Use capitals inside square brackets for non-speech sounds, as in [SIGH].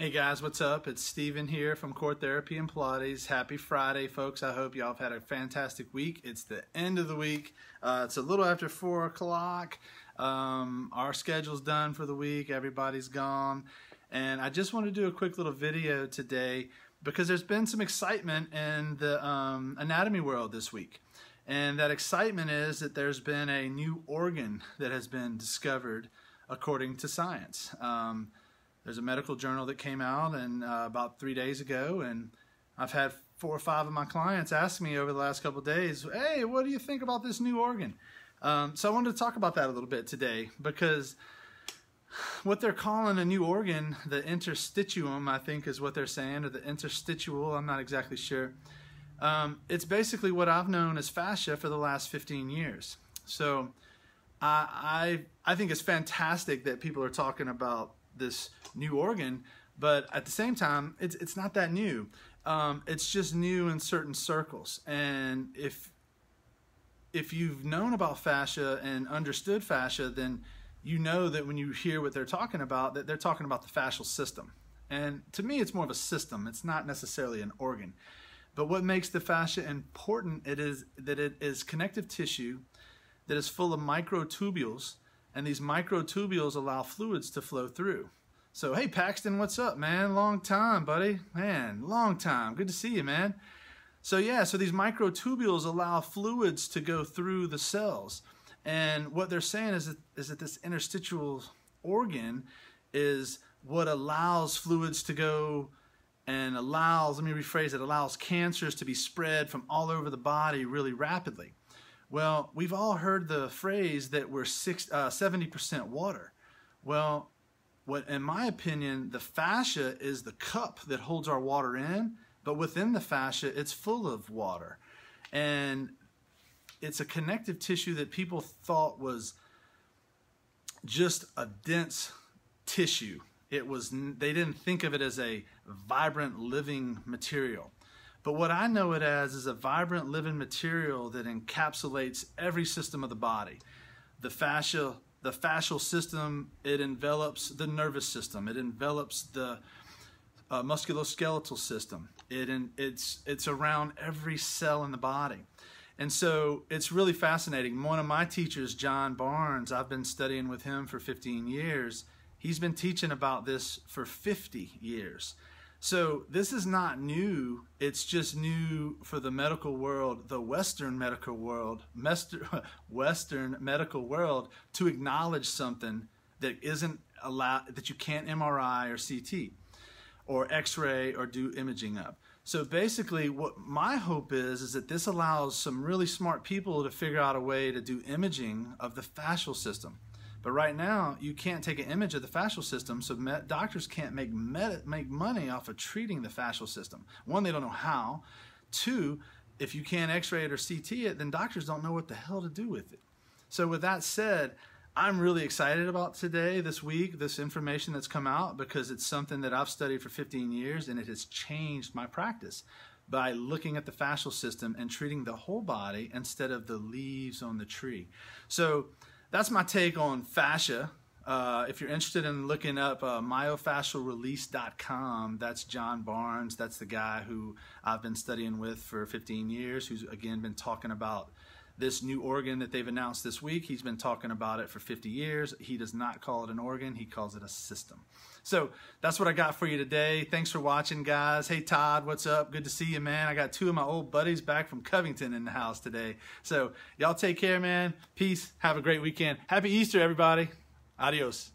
Hey guys, what's up? It's Stephen here from Core Therapy and Pilates. Happy Friday, folks. I hope y'all have had a fantastic week. It's the end of the week. Uh, it's a little after 4 o'clock. Um, our schedule's done for the week. Everybody's gone. And I just want to do a quick little video today because there's been some excitement in the um, anatomy world this week. And that excitement is that there's been a new organ that has been discovered according to science. Um, there's a medical journal that came out and uh, about three days ago, and I've had four or five of my clients ask me over the last couple days, "Hey, what do you think about this new organ?" Um, so I wanted to talk about that a little bit today because what they're calling a new organ, the interstitium, I think is what they're saying, or the interstitial. I'm not exactly sure. Um, it's basically what I've known as fascia for the last 15 years. So I, I I think it's fantastic that people are talking about this new organ, but at the same time, it's it's not that new. Um, it's just new in certain circles, and if if you've known about fascia and understood fascia, then you know that when you hear what they're talking about, that they're talking about the fascial system. And to me, it's more of a system. It's not necessarily an organ. But what makes the fascia important it is that it is connective tissue that is full of microtubules, and these microtubules allow fluids to flow through. So, hey, Paxton, what's up, man? Long time, buddy. Man, long time. Good to see you, man. So, yeah, so these microtubules allow fluids to go through the cells. And what they're saying is that, is that this interstitial organ is what allows fluids to go and allows, let me rephrase it, allows cancers to be spread from all over the body really rapidly. Well, we've all heard the phrase that we're six, uh, 70% water. Well, what in my opinion the fascia is the cup that holds our water in but within the fascia it's full of water. And it's a connective tissue that people thought was just a dense tissue. It was they didn't think of it as a vibrant living material but what I know it as is a vibrant living material that encapsulates every system of the body the fascia the fascial system, it envelops the nervous system. It envelops the uh, musculoskeletal system. It in, it's, it's around every cell in the body. And so it's really fascinating. One of my teachers, John Barnes, I've been studying with him for 15 years. He's been teaching about this for 50 years. So this is not new. It's just new for the medical world, the Western medical world, [LAUGHS] Western medical world to acknowledge something that isn't allowed, that you can't MRI or CT or X-ray or do imaging up. So basically what my hope is, is that this allows some really smart people to figure out a way to do imaging of the fascial system. But right now, you can't take an image of the fascial system, so doctors can't make make money off of treating the fascial system. One, they don't know how. Two, if you can't X-ray it or CT it, then doctors don't know what the hell to do with it. So with that said, I'm really excited about today, this week, this information that's come out because it's something that I've studied for 15 years and it has changed my practice by looking at the fascial system and treating the whole body instead of the leaves on the tree. So that's my take on fascia. Uh, if you're interested in looking up uh, myofascialrelease.com, that's John Barnes. That's the guy who I've been studying with for 15 years, who's again been talking about this new organ that they've announced this week. He's been talking about it for 50 years. He does not call it an organ, he calls it a system. So that's what I got for you today. Thanks for watching, guys. Hey, Todd, what's up? Good to see you, man. I got two of my old buddies back from Covington in the house today. So y'all take care, man. Peace. Have a great weekend. Happy Easter, everybody. Adios.